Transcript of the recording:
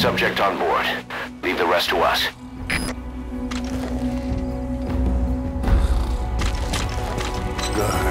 Subject on board. Leave the rest to us. Good.